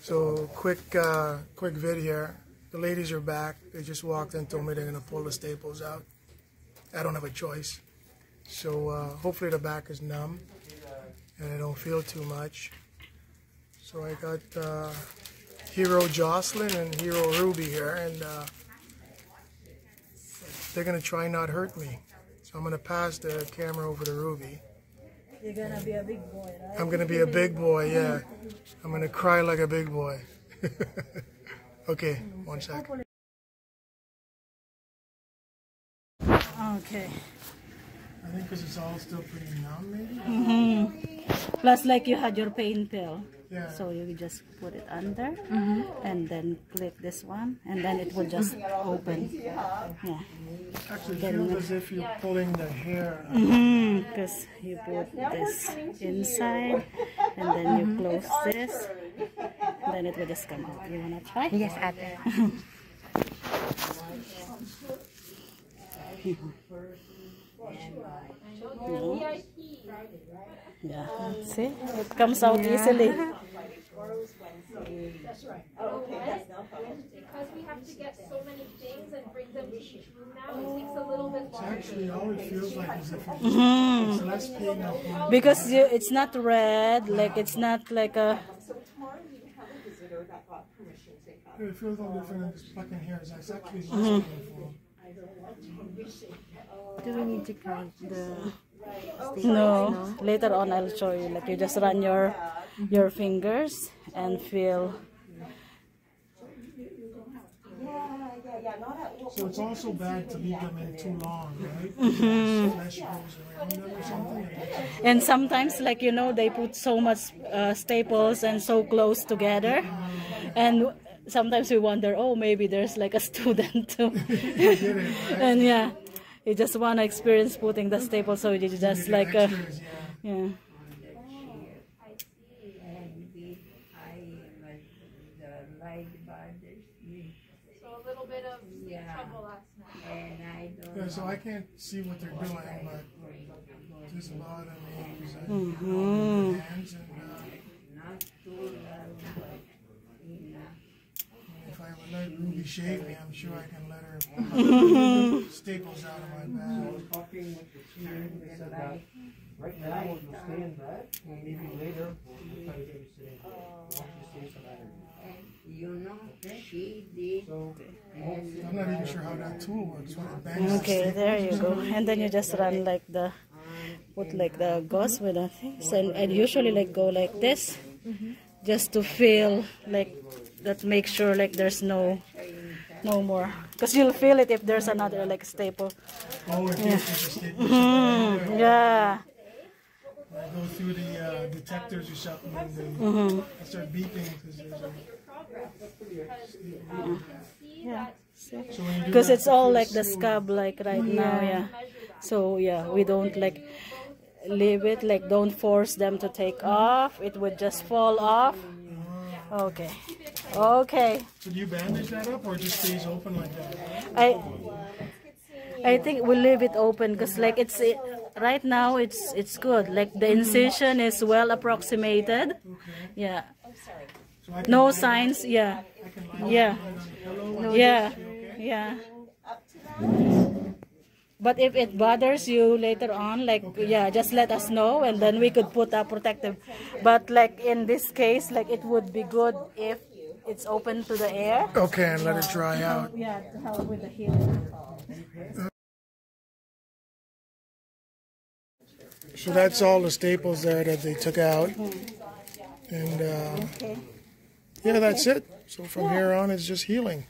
So quick, uh, quick vid here. The ladies are back. They just walked in, told me they're gonna pull the staples out. I don't have a choice. So uh, hopefully the back is numb and I don't feel too much. So I got uh, Hero Jocelyn and Hero Ruby here, and uh, they're gonna try not hurt me. So I'm gonna pass the camera over to Ruby. You're gonna be a big boy, right? I'm gonna be a big boy, yeah. I'm gonna cry like a big boy. okay, one sec. Okay. I think because it's all still pretty numb, maybe. Mm-hmm. Plus, like you had your pain pill. Yeah. So you just put it under mm-hmm. and then click this one and then it will just open. Yeah. Actually, it feels as if you're pulling the hair. out. Mm-hmm. Because you put this inside and then you mm-hmm. close this. Then it will just come out. You wanna try? Yes, ate. Yeah. See? It comes out easily. Because we have to get so many things and bring them to each room now, it takes a little bit It's longer. actually all it feels like is if it's, it's less pain up here. Because you, it's not red, like it's not like a. It feels a little different than just plucking hairs. It's actually less painful. Do we need to count the No. Later on, I'll show you. Like you just run your your fingers and feel. So it's also bad to leave them in too long, right? Flesh goes around them or something. And sometimes, like you know, they put so much uh, staples and so close together, and sometimes we wonder, oh, maybe there's like a student too. and yeah, you just wanna experience putting the staple, so you just like uh, Extras, yeah. yeah. So a little bit of sleep trouble last night. Yeah, so I can't see what they're doing, but just a lot of names and Mhm. hands and uh, if I let Ruby shave me, I'm sure I can let her staples out of my back. So Right now, we'll stay in bed, and maybe later, we'll try to get you sitting. Once you stay some Saturday. You know, she did. So, I'm not even sure how that tool works. When it bangs the Okay, there you go. And then you just run like the, put like the gauze with the things. And I usually like go like this, mm-hmm. just to feel like, that make sure like there's no, no more. Because you'll feel it if there's another like staple. It feels like the staples. Mm, yeah. When I go through the uh, detectors or something, and Mm-hmm. I start beeping because there's a. Yeah. So when you do Because that, it's all like the scab like right now, yeah. So yeah, we don't like leave it, like don't force them to take off. It would just fall off. Okay. Okay. So do you bandage that up or it just stays open like that? I I think we'll leave it open because like it's it, right now it's it's good. Like the incision is well approximated. Okay. Yeah. So I can No signs. Yeah. I can Yeah. on. Yeah. Yeah. But if it bothers you later on, like yeah, just let us know and then we could put a protective. But like in this case, like it would be good if it's open to the air. Okay, and let it dry out. Yeah, to help with the healing. So that's all the staples there that they took out. And uh, yeah, that's it. So from here on, it's just healing.